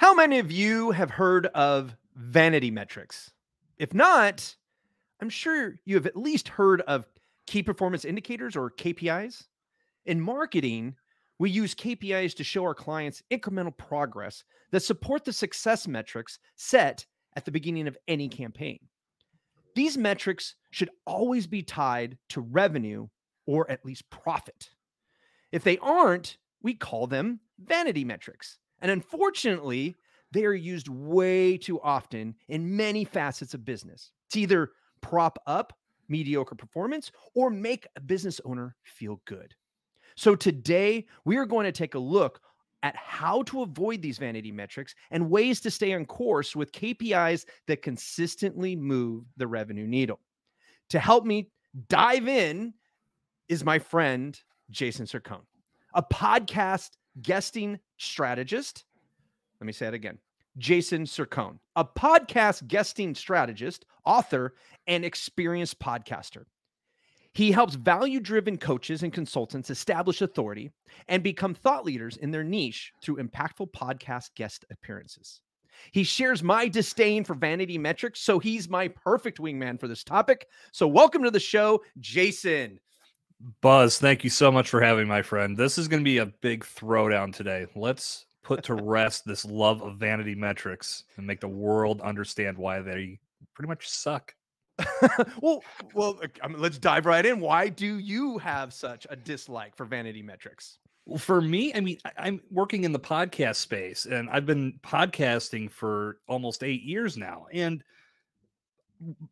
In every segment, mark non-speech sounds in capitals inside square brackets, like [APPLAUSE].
How many of you have heard of vanity metrics? If not, I'm sure you have at least heard of key performance indicators or KPIs. In marketing, we use KPIs to show our clients incremental progress that support the success metrics set at the beginning of any campaign. These metrics should always be tied to revenue or at least profit. If they aren't, we call them vanity metrics. And unfortunately, they are used way too often in many facets of business to either prop up mediocre performance or make a business owner feel good. So today, we are going to take a look at how to avoid these vanity metrics and ways to stay on course with KPIs that consistently move the revenue needle. To help me dive in is my friend, Jason Cercone, a podcast guesting strategist. Let me say it again. Jason Cercone, a podcast guesting strategist, author, and experienced podcaster. He helps value driven coaches and consultants establish authority and become thought leaders in their niche through impactful podcast guest appearances. He shares my disdain for vanity metrics, so he's my perfect wingman for this topic. So, welcome to the show, Jason. Buzz, thank you so much for having my friend. This is going to be a big throwdown today. Let's put to rest this love of vanity metrics and make the world understand why they pretty much suck. [LAUGHS] well, well, I mean, let's dive right in. Why do you have such a dislike for vanity metrics? Well, for me, I mean, I, am working in the podcast space and I've been podcasting for almost eight years now. And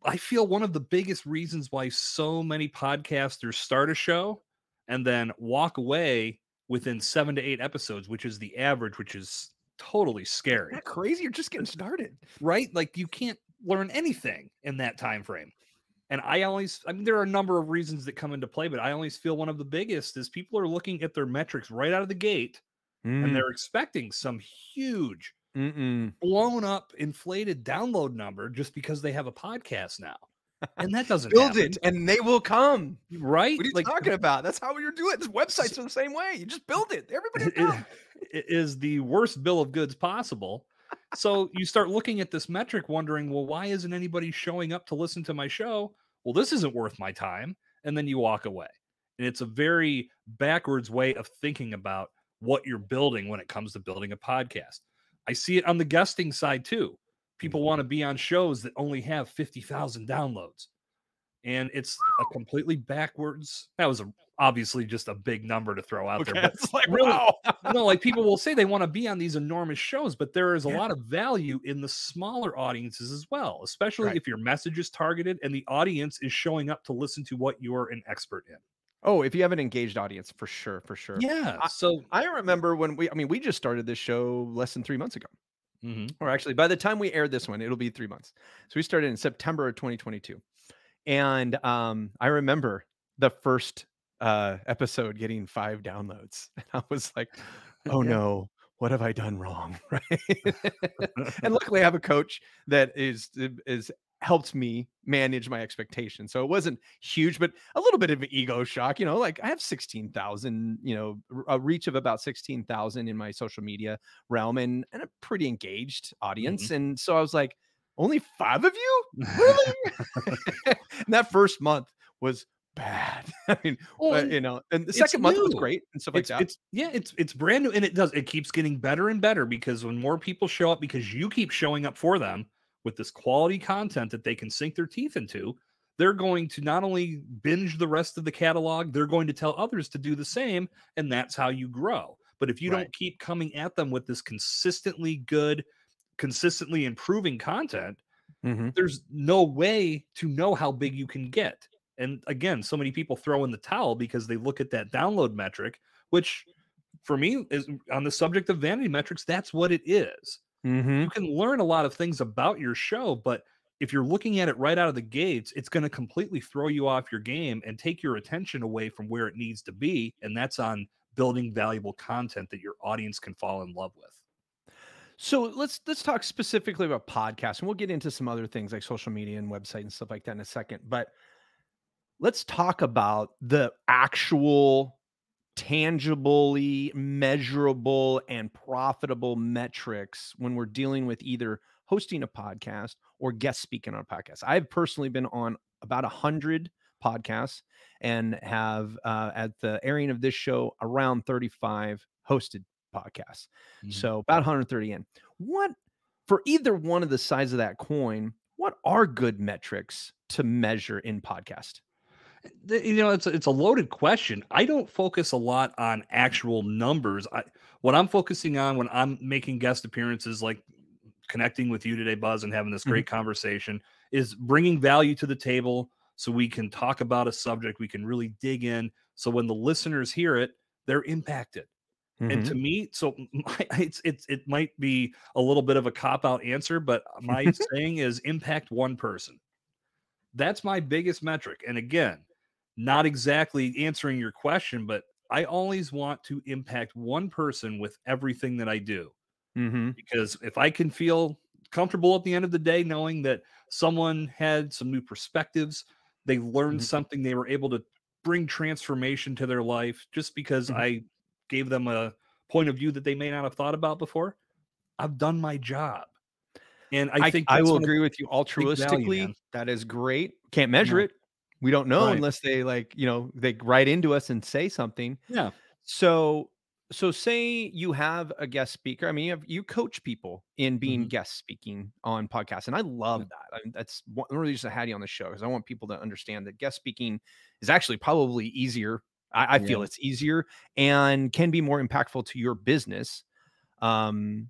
I feel one of the biggest reasons why so many podcasters start a show and then walk away within seven to eight episodes, which is the average, which is totally scary. That crazy. You're just getting started. Right? Like you can't learn anything in that time frame. And I always, I mean, there are a number of reasons that come into play, but I always feel one of the biggest is people are looking at their metrics right out of the gate mm. and they're expecting some huge, Mm-mm. blown up, inflated download number just because they have a podcast now. And that [LAUGHS] doesn't build happen. it and they will come. Right? What are you like, talking about? That's how you're doing it. This website's are the same way. You just build it. Everybody it, it is the worst bill of goods possible so you start looking at this metric, wondering, well, why isn't anybody showing up to listen to my show? Well, this isn't worth my time. And then you walk away. And it's a very backwards way of thinking about what you're building when it comes to building a podcast. I see it on the guesting side too. People mm-hmm. want to be on shows that only have 50,000 downloads and it's a completely backwards. That was a, obviously just a big number to throw out okay, there. But it's like, really, wow. no, like people will say they want to be on these enormous shows, but there is a yeah. lot of value in the smaller audiences as well, especially right. if your message is targeted and the audience is showing up to listen to what you're an expert in. Oh, if you have an engaged audience, for sure, for sure. Yeah. I, so I remember when we, I mean, we just started this show less than three months ago. Mm-hmm. Or actually, by the time we aired this one, it'll be three months. So we started in September of 2022. And um, I remember the first uh, episode getting five downloads. [LAUGHS] And I was like, oh yeah. [LAUGHS] no, what have I done wrong? [LAUGHS] Right. and luckily I have a coach that is is helped me manage my expectations. So it wasn't huge, but a little bit of an ego shock. You know, like I have 16,000, you know, a reach of about 16,000 in my social media realm and, and a pretty engaged audience. Mm-hmm. And so I was like, only five of you? Really? [LAUGHS] [LAUGHS] and that first month was bad. [LAUGHS] I mean, well, uh, you know, and the second month was great and stuff it's, like that. It's yeah, it's it's brand new and it does it keeps getting better and better because when more people show up because you keep showing up for them with this quality content that they can sink their teeth into, they're going to not only binge the rest of the catalog, they're going to tell others to do the same and that's how you grow. But if you right. don't keep coming at them with this consistently good consistently improving content, mm-hmm. there's no way to know how big you can get. And again, so many people throw in the towel because they look at that download metric, which for me is on the subject of vanity metrics, that's what it is. Mm-hmm. You can learn a lot of things about your show, but if you're looking at it right out of the gates, it's going to completely throw you off your game and take your attention away from where it needs to be. And that's on building valuable content that your audience can fall in love with. So let's let's talk specifically about podcasts, and we'll get into some other things like social media and website and stuff like that in a second. But let's talk about the actual tangibly measurable and profitable metrics when we're dealing with either hosting a podcast or guest speaking on a podcast. I've personally been on about a hundred podcasts and have uh, at the airing of this show around 35 hosted podcasts. Mm-hmm. So about 130 in. What for either one of the sides of that coin, what are good metrics to measure in podcast? You know it's a, it's a loaded question i don't focus a lot on actual numbers I, what i'm focusing on when i'm making guest appearances like connecting with you today buzz and having this great mm-hmm. conversation is bringing value to the table so we can talk about a subject we can really dig in so when the listeners hear it they're impacted mm-hmm. and to mm-hmm. me so [LAUGHS] my, it's it's it might be a little bit of a cop out answer but my [LAUGHS] saying is impact one person that's my biggest metric and again not exactly answering your question, but I always want to impact one person with everything that I do. Mm-hmm. Because if I can feel comfortable at the end of the day knowing that someone had some new perspectives, they learned mm-hmm. something, they were able to bring transformation to their life just because mm-hmm. I gave them a point of view that they may not have thought about before, I've done my job. And I, I think I will agree with you altruistically. Value, that is great. Can't measure it. We don't know right. unless they like, you know, they write into us and say something. Yeah. So so say you have a guest speaker. I mean, you have you coach people in being mm-hmm. guest speaking on podcasts, and I love yeah. that. I mean, that's one of the reasons I had you on the show because I want people to understand that guest speaking is actually probably easier. I, I feel it's easier and can be more impactful to your business um,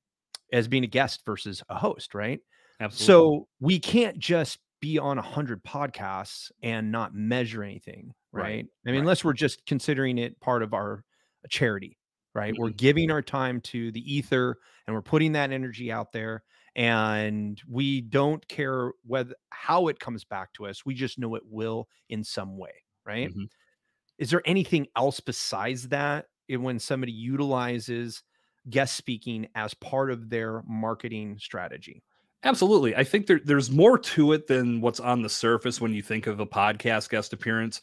as being a guest versus a host, right? Absolutely. So we can't just be on a hundred podcasts and not measure anything, right? right. I mean, right. unless we're just considering it part of our charity, right? Mm-hmm. We're giving our time to the ether and we're putting that energy out there and we don't care whether how it comes back to us. We just know it will in some way, right? Mm-hmm. Is there anything else besides that when somebody utilizes guest speaking as part of their marketing strategy? Absolutely. I think there, there's more to it than what's on the surface when you think of a podcast guest appearance.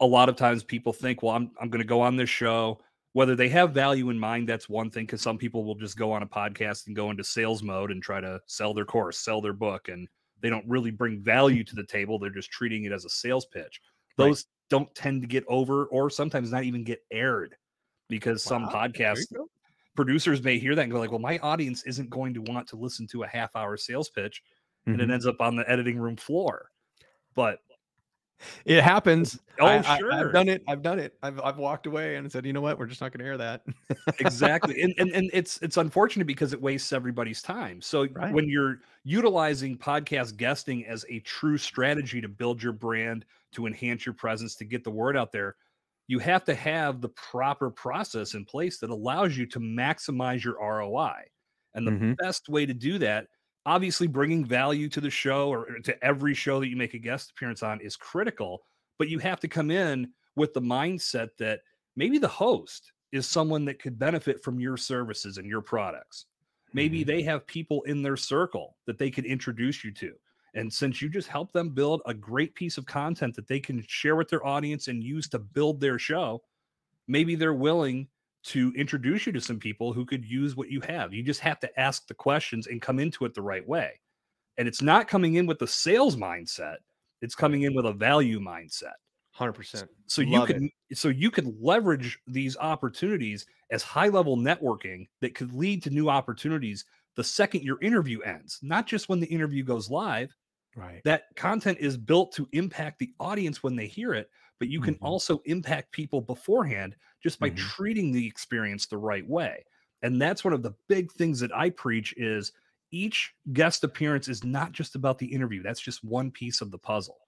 A lot of times people think, well, I'm, I'm going to go on this show. Whether they have value in mind, that's one thing, because some people will just go on a podcast and go into sales mode and try to sell their course, sell their book, and they don't really bring value to the table. They're just treating it as a sales pitch. Those right. don't tend to get over or sometimes not even get aired because wow. some podcasts producers may hear that and go like, well, my audience isn't going to want to listen to a half hour sales pitch. Mm-hmm. And it mm-hmm. ends up on the editing room floor. But it happens. Oh, I, sure. I, have done it. I've done it. I've, I've walked away and said, you know what? We're just not going to air that. exactly. [LAUGHS] And, and, and it's, it's unfortunate because it wastes everybody's time. So right. when you're utilizing podcast guesting as a true strategy to build your brand, to enhance your presence, to get the word out there, you have to have the proper process in place that allows you to maximize your ROI. And the mm-hmm. best way to do that, obviously, bringing value to the show or to every show that you make a guest appearance on is critical. But you have to come in with the mindset that maybe the host is someone that could benefit from your services and your products. Maybe mm-hmm. they have people in their circle that they could introduce you to. And since you just help them build a great piece of content that they can share with their audience and use to build their show, maybe they're willing to introduce you to some people who could use what you have. You just have to ask the questions and come into it the right way. And it's not coming in with the sales mindset, it's coming in with a value mindset. 100%. So Love you can it. so you can leverage these opportunities as high level networking that could lead to new opportunities the second your interview ends, not just when the interview goes live, Right. That content is built to impact the audience when they hear it, but you can mm-hmm. also impact people beforehand just by mm-hmm. treating the experience the right way. And that's one of the big things that I preach is each guest appearance is not just about the interview. That's just one piece of the puzzle.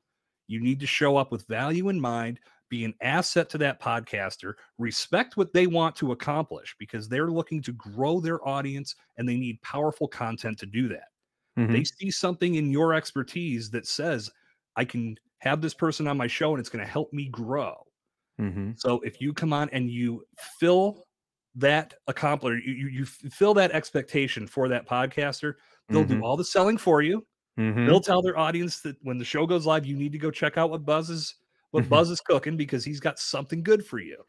You need to show up with value in mind, be an asset to that podcaster, respect what they want to accomplish because they're looking to grow their audience and they need powerful content to do that. Mm-hmm. They see something in your expertise that says, I can have this person on my show and it's going to help me grow. Mm-hmm. So if you come on and you fill that accomplish, you, you, you fill that expectation for that podcaster, they'll mm-hmm. do all the selling for you. Mm-hmm. They'll tell their audience that when the show goes live, you need to go check out what Buzz is what mm-hmm. Buzz is cooking because he's got something good for you.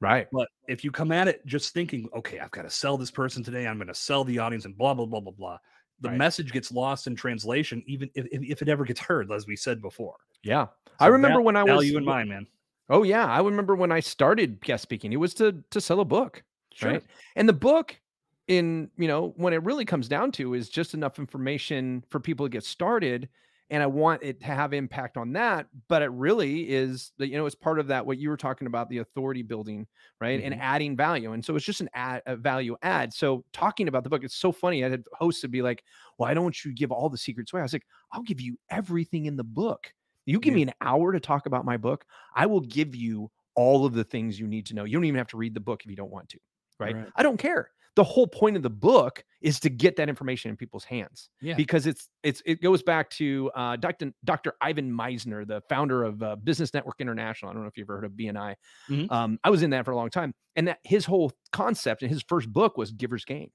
Right. But if you come at it just thinking, okay, I've got to sell this person today, I'm going to sell the audience and blah, blah, blah, blah, blah, the Right. message gets lost in translation, even if, if, it ever gets heard, as we said before. Yeah. I remember val- when I was value in mind, man. Oh yeah, I remember when I started guest speaking. It was to to sell a book, right? And the book, in you know, when it really comes down to, is just enough information for people to get started. And I want it to have impact on that, but it really is you know it's part of that what you were talking about the authority building, right? And Mhm. adding value, and so it's just an ad, a value add. So talking about the book, it's so funny. I had hosts to be like, "Why don't you give all the secrets away?" I was like, "I'll give you everything in the book. You give Yeah. me an hour to talk about my book, I will give you all of the things you need to know. You don't even have to read the book if you don't want to, right? Right. I don't care. The whole point of the book is to get that information in people's hands Yeah. because it's it's it goes back to uh, Dr. Dr. Ivan Misner, the founder of uh, Business Network International. I don't know if you've ever heard of BNI. Mhm. Um, I was in that for a long time, and that his whole concept and his first book was Giver's Gain.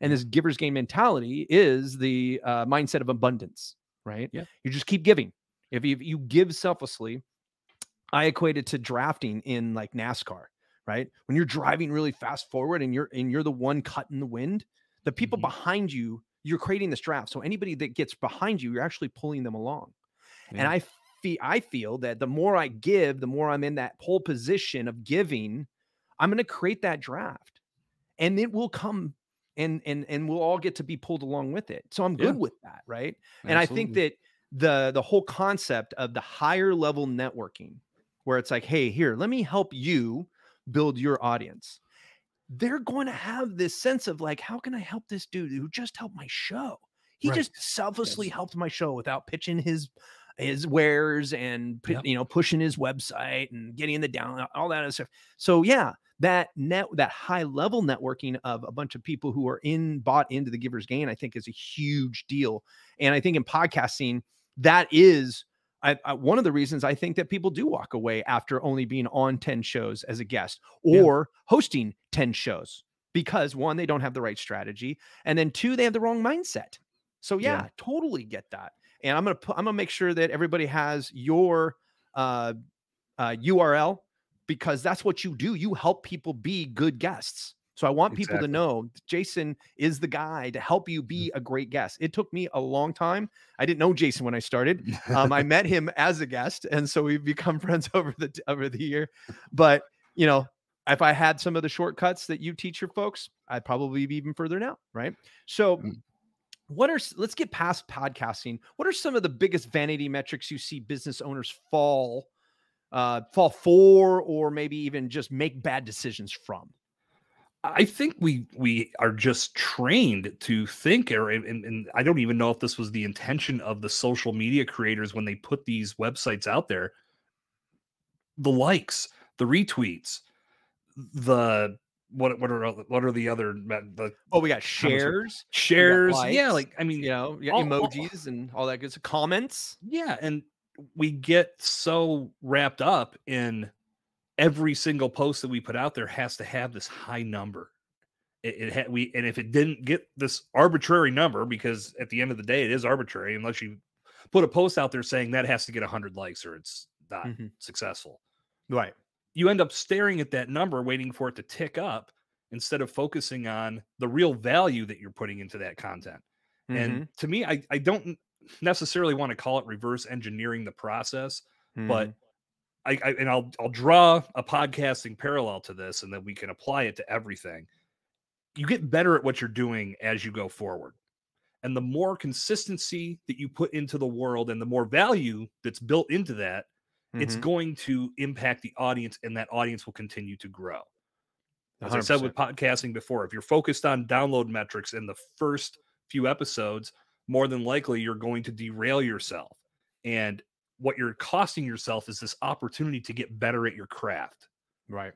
And this Giver's Gain mentality is the uh, mindset of abundance, right? Yeah. You just keep giving. If you, if you give selflessly, I equate it to drafting in like NASCAR, right? When you're driving really fast forward and you're and you're the one cutting the wind, the people Mhm. behind you, you're creating this draft. So anybody that gets behind you, you're actually pulling them along. And I feel I feel that the more I give, the more I'm in that pole position of giving, I'm going to create that draft. And it will come and and and we'll all get to be pulled along with it. So I'm Yeah. good with that, right? And I think that the the whole concept of the higher level networking where it's like, "Hey, here, let me help you build your audience." They're going to have this sense of like, "How can I help this dude who just helped my show?" He Right. just selflessly Yes. helped my show without pitching his his wares and Yep. you know pushing his website and getting in the down all that other stuff. So yeah, that net that high level networking of a bunch of people who are in bought into the giver's gain, I think is a huge deal. And I think in podcasting, that is I, I, one of the reasons I think that people do walk away after only being on 10 shows as a guest Yeah. or hosting 10 shows because one, they don't have the right strategy, and then two, they have the wrong mindset. So yeah, Yeah. totally get that. And I'm gonna put I'm gonna make sure that everybody has your uh, uh, URL because that's what you do. You help people be good guests. So I want people to know Jason is the guy to help you be a great guest. It took me a long time. I didn't know Jason when I started. [LAUGHS] Um, I met him as a guest, and so we've become [LAUGHS] friends over the over the year. But you know, if I had some of the shortcuts that you teach your folks, I'd probably be even further now, right? So, Mm. what are let's get past podcasting. What are some of the biggest vanity metrics you see business owners fall uh, fall for, or maybe even just make bad decisions from? I think we we are just trained to think, or and, and I don't even know if this was the intention of the social media creators when they put these websites out there. The likes, the retweets, the what what are what are the other the Oh, we got How much we- shares, shares? yeah, likes, like I mean, you know, you got all- all- emojis and all that good stuff. Comments. Yeah, and we get so wrapped up in every single post that we put out there has to have this high number. It, it ha- we and if it didn't get this arbitrary number, because at the end of the day, it is arbitrary unless you put a post out there saying that has to get hundred likes or it's not Mhm. successful. Right. You end up staring at that number, waiting for it to tick up instead of focusing on the real value that you're putting into that content. Mhm. And to me, I, I don't necessarily want to call it reverse engineering the process, but Mhm. I, I and I'll I'll draw a podcasting parallel to this, and then we can apply it to everything. You get better at what you're doing as you go forward, and the more consistency that you put into the world, and the more value that's built into that, it's Mhm. going to impact the audience, and that audience will continue to grow. As I said with podcasting before, if you're focused on download metrics in the first few episodes, more than likely you're going to derail yourself. And what you're costing yourself is this opportunity to get better at your craft. right.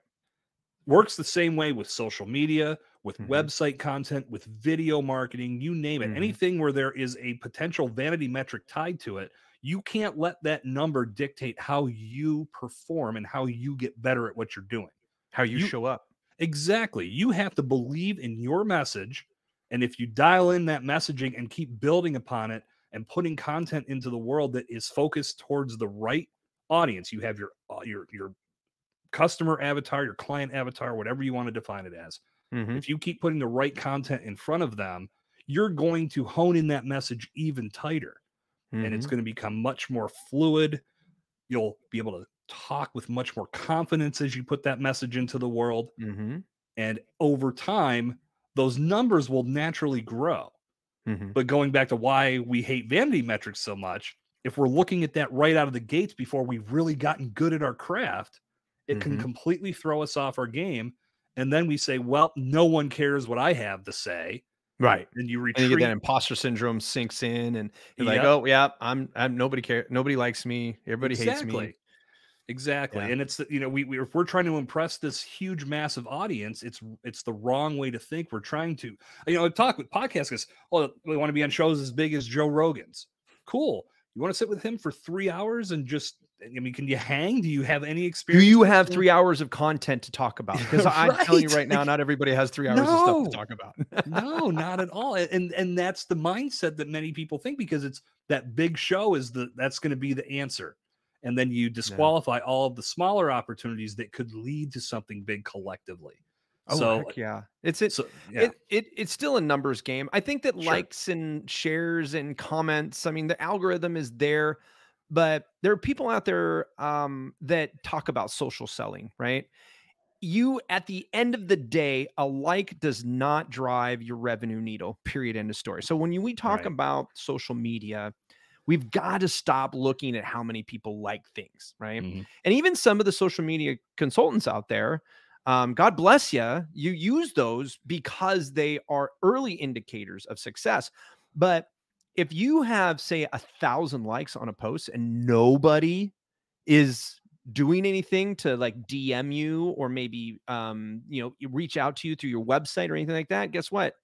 Works the same way with social media, with Mhm. website content, with video marketing, you name it. Mhm. Anything where there is a potential vanity metric tied to it, you can't let that number dictate how you perform and how you get better at what you're doing. How you, You- show up. Exactly. You have to believe in your message. And if you dial in that messaging and keep building upon it and putting content into the world that is focused towards the right audience, you have your uh, your your customer avatar, your client avatar, whatever you want to define it as, Mhm. if you keep putting the right content in front of them, you're going to hone in that message even tighter and it's Mhm. going to become much more fluid. You'll be able to talk with much more confidence as you put that message into the world. Mhm. And over time, those numbers will naturally grow. Mhm. But going back to why we hate vanity metrics so much, if we're looking at that right out of the gates before we've really gotten good at our craft, it can Mhm. completely throw us off our game. And then we say, well, no one cares what I have to say. Right. And you And retreat. you get that imposter syndrome sinks in, and you're like, "Oh, yeah, I'm, I'm nobody care, nobody likes me, everybody hates me." Exactly. Yeah. And it's you know we, we if we're trying to impress this huge massive audience, it's it's the wrong way to think. We're trying to you know talk with podcasts because oh we want to be on shows as big as Joe Rogan's. Cool. You want to sit with him for three hours and just I mean, can you hang? Do you have any experience? Do you have three hours of content to talk about? [LAUGHS] Because I'm telling you Right. right now, not everybody has three hours of stuff to talk about. no, not at all. And and that's the mindset that many people think because it's that big show is the that's going to be the answer. And then you disqualify all of the smaller opportunities that could lead to something big collectively. Oh, so, yeah, it's it, so yeah, it it it's still a numbers game. I think that Sure. likes and shares and comments. I mean, the algorithm is there, but there are people out there um, that talk about social selling, right? You at the end of the day, a like does not drive your revenue needle. Period. End of story. So when you, we talk Right. about social media, we've got to stop looking at how many people like things, right? mhm, and even some of the social media consultants out there um, god bless you you use those because they are early indicators of success but if you have say a thousand likes on a post and nobody is doing anything to like dm you or maybe um you know reach out to you through your website or anything like that guess what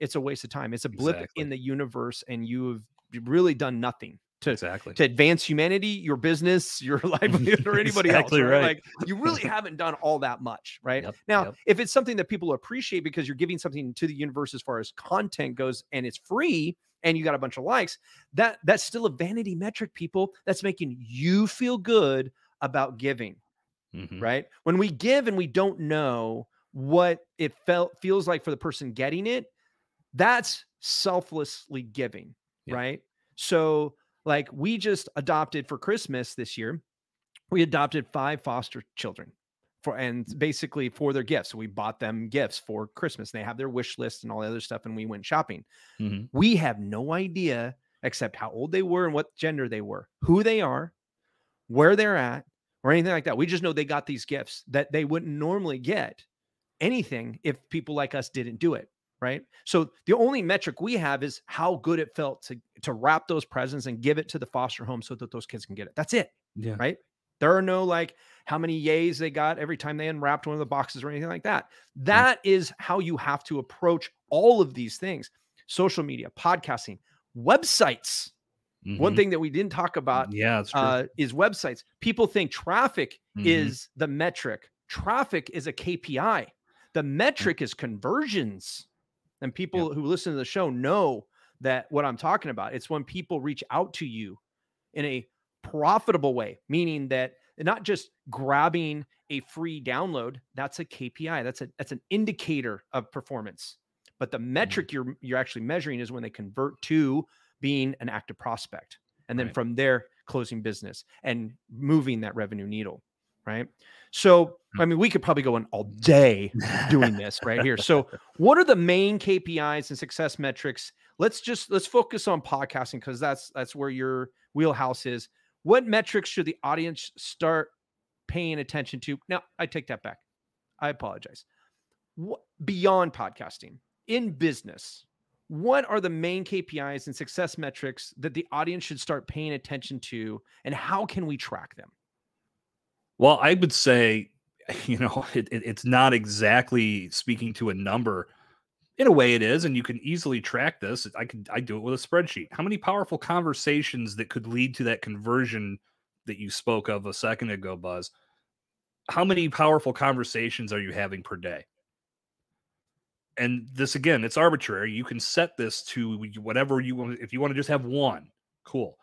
it's a waste of time it's a blip Exactly. in the universe and you have really done nothing to exactly. to advance humanity, your business, [LAUGHS] your livelihood, or [LAUGHS] anybody Exactly else. Right? right. Like you really [LAUGHS] haven't done all that much, right? Yep, now, yep. if it's something that people appreciate because you're giving something to the universe as far as content goes and it's free and you got a bunch of likes, that that's still a vanity metric, people. That's making you feel good about giving Mhm, right? When we give and we don't know what it felt feels like for the person getting it, that's selflessly giving, Yeah. right? So, like we just adopted for Christmas this year, we adopted five foster children for and basically for their gifts. We bought them gifts for Christmas. They have their wish list and all the other stuff, and we went shopping. mhm. We have no idea except how old they were and what gender they were, who they are, where they're at, or anything like that. We just know they got these gifts that they wouldn't normally get anything if people like us didn't do it. Right. So the only metric we have is how good it felt to to wrap those presents and give it to the foster home so that those kids can get it. That's it. Yeah. Right. There are no like how many yays they got every time they unwrapped one of the boxes or anything like that. That is how you have to approach all of these things social media, podcasting, websites. One mhm. thing that we didn't talk about yeah, uh, is websites. People think traffic Mhm. is the metric. Traffic is a KPI. The metric is conversions. And people who listen to the show know that what I'm talking about. It's when people reach out to you in a profitable way, meaning that not just grabbing a free download. That's a KPI. That's a that's an indicator of performance. But the mm-hmm. metric you're you're actually measuring is when they convert to being an active prospect. And then Right. from there, closing business and moving that revenue needle. Right. So, hmm. I mean, we could probably go on all day doing this right here. So, [LAUGHS] what are the main KPIs and success metrics? Let's just let's focus on podcasting because that's that's where your wheelhouse is. What metrics should the audience start paying attention to? Now, I take that back. I apologize. What, beyond podcasting in business, what are the main KPIs and success metrics that the audience should start paying attention to, and how can we track them? Well, I would say, [LAUGHS] you know, it, it- it's not exactly speaking to a number. In a way, it is, and you can easily track this. I can I do it with a spreadsheet. How many powerful conversations that could lead to that conversion that you spoke of a second ago, Buzz? How many powerful conversations are you having per day? And this again, it's arbitrary. You can set this to whatever you want. If you want to just have one, cool.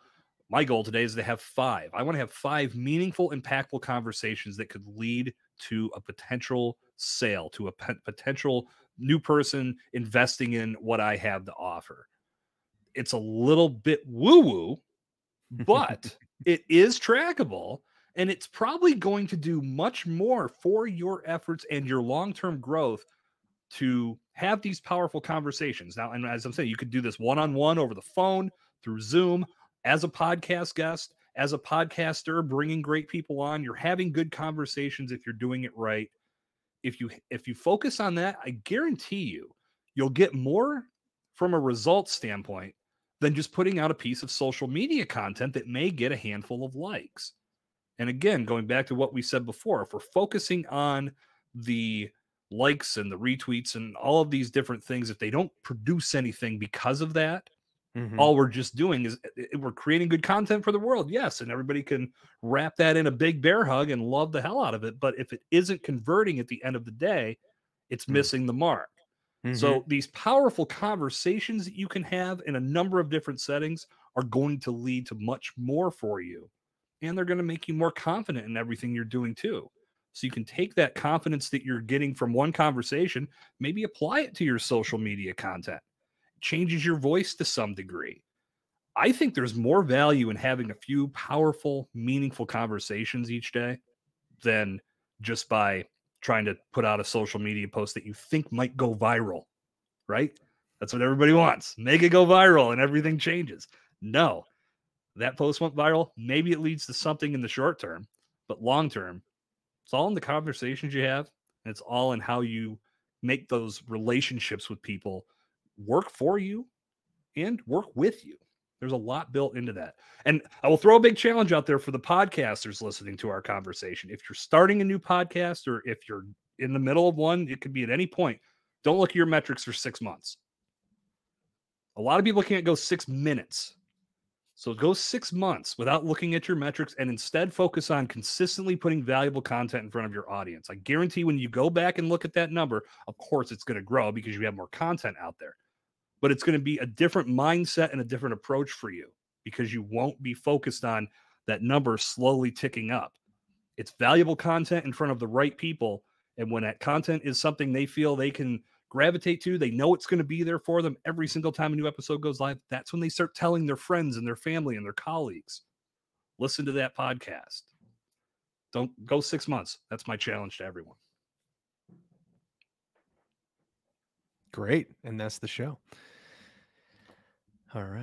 My goal today is to have five. I want to have five meaningful, impactful conversations that could lead to a potential sale, to a potential new person investing in what I have to offer. It's a little bit woo woo, but [LAUGHS] it is trackable and it's probably going to do much more for your efforts and your long term growth to have these powerful conversations. Now, and as I'm saying, you could do this one on one over the phone, through Zoom, as a podcast guest, as a podcaster, bringing great people on. You're having good conversations if you're doing it right. If you if you focus on that, I guarantee you, you'll get more from a results standpoint than just putting out a piece of social media content that may get a handful of likes. And again, going back to what we said before, if we're focusing on the likes and the retweets and all of these different things, if they don't produce anything because of that, Mhm. all we're just doing is i- i- we're creating good content for the world. Yes. And everybody can wrap that in a big bear hug and love the hell out of it. But if it isn't converting at the end of the day, it's Mm. missing the mark. Mhm. So these powerful conversations that you can have in a number of different settings are going to lead to much more for you. And they're going to make you more confident in everything you're doing too. So you can take that confidence that you're getting from one conversation, maybe apply it to your social media content. Changes your voice to some degree. I think there's more value in having a few powerful, meaningful conversations each day than just by trying to put out a social media post that you think might go viral, right? That's what everybody wants. Make it go viral and everything changes. No, that post went viral. Maybe it leads to something in the short term, but long term, it's all in the conversations you have. And it's all in how you make those relationships with people work for you and work with you. There's a lot built into that. And I will throw a big challenge out there for the podcasters listening to our conversation. If you're starting a new podcast or if you're in the middle of one, it could be at any point. Don't look at your metrics for six months. A lot of people can't go six minutes. So go six months without looking at your metrics and instead focus on consistently putting valuable content in front of your audience. I guarantee when you go back and look at that number, of course, it's going to grow because you have more content out there but it's going to be a different mindset and a different approach for you because you won't be focused on that number slowly ticking up. It's valuable content in front of the right people. And when that content is something they feel they can gravitate to, they know it's going to be there for them every single time a new episode goes live. That's when they start telling their friends and their family and their colleagues, listen to that podcast. Don't go six months. That's my challenge to everyone. Great. And that's the show. All right.